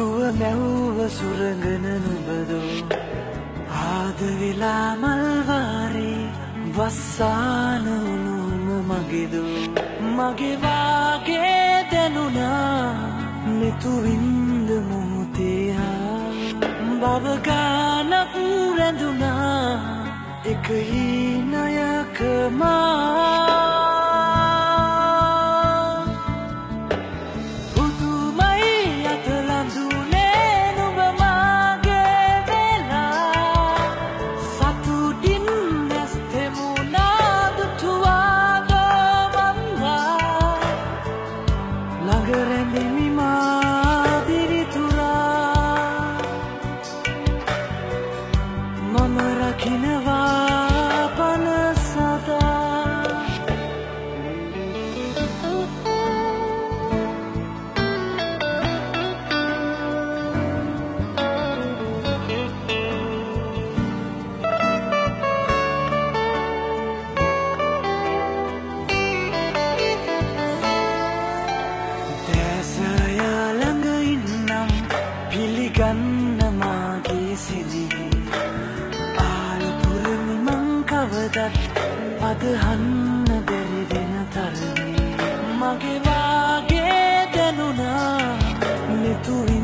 සුව මැව්ව සුරගන නුබදෝ ආදවෙලා මල්වාරේ වස්සානවුණුම මගෙදු. මගේවාගේ දැනුනා මෙතුවින්ද මූතේහා බවගානක් රැඳුනා එක හීනයකමා You know. මගේ වාගේ දැනුණා. මෙතුයි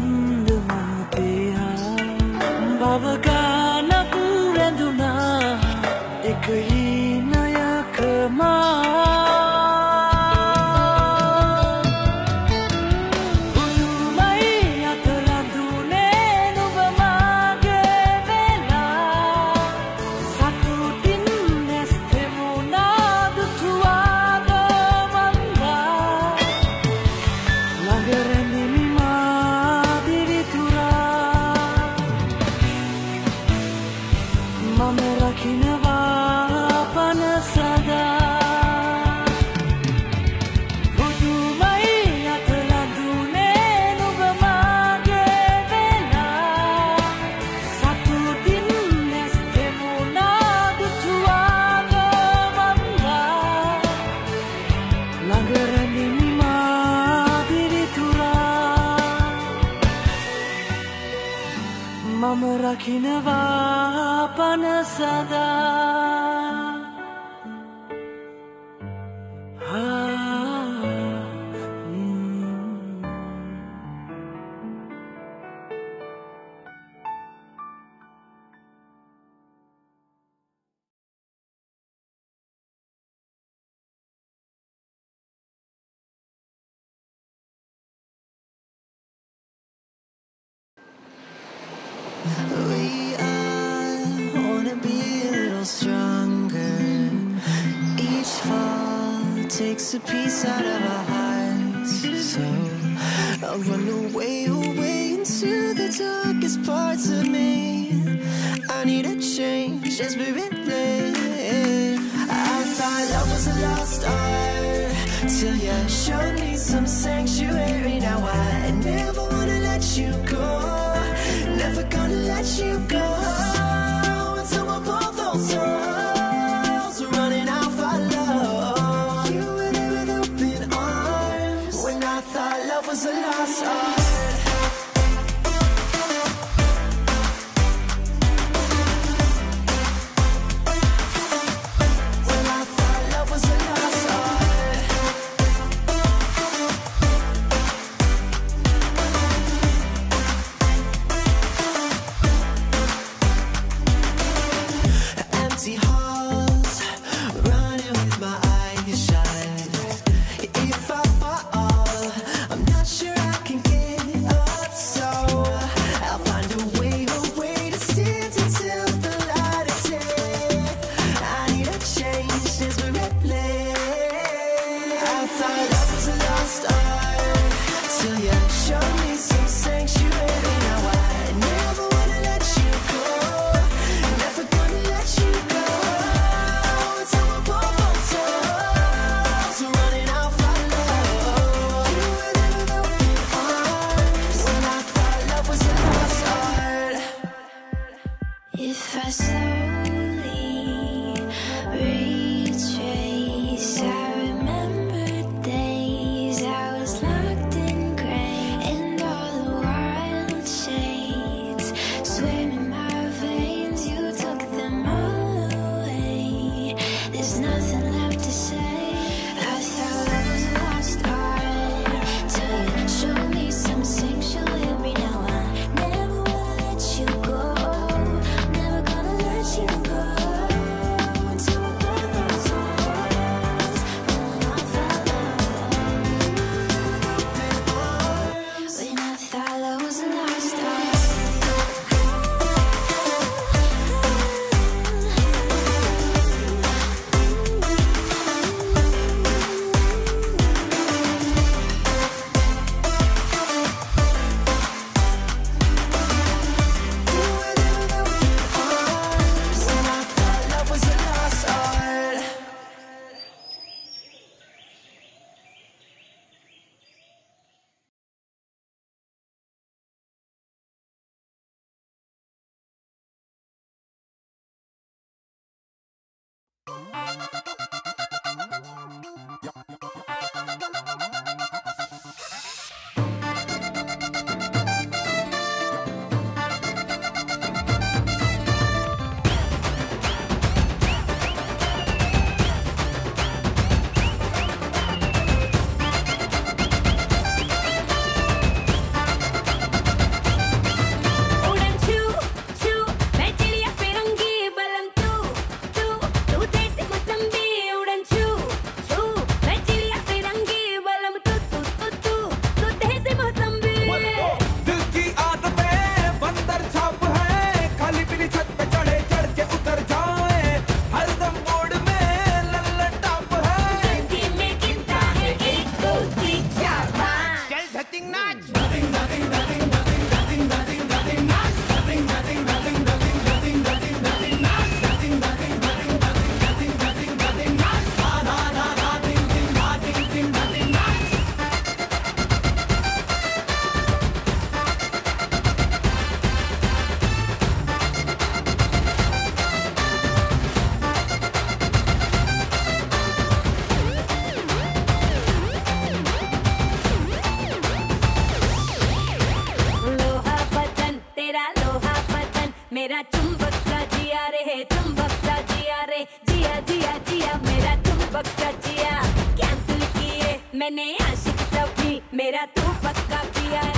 sada stronger. Each fall takes a piece out of our hearts. So I'll run away, away into the darkest parts of me. I need a change desperately. I thought love was a lost art till you showed me some sanctuary. Now I never wanna let you go, never gonna let you go. मेरा तुम बक्सा जिया रे, है बक्सा जिया रे। जिया जिया जिया, मेरा तुम बक्सा जिया। कैंसिल किए, मैंने आशिक सभी, मेरा तू पक्का किया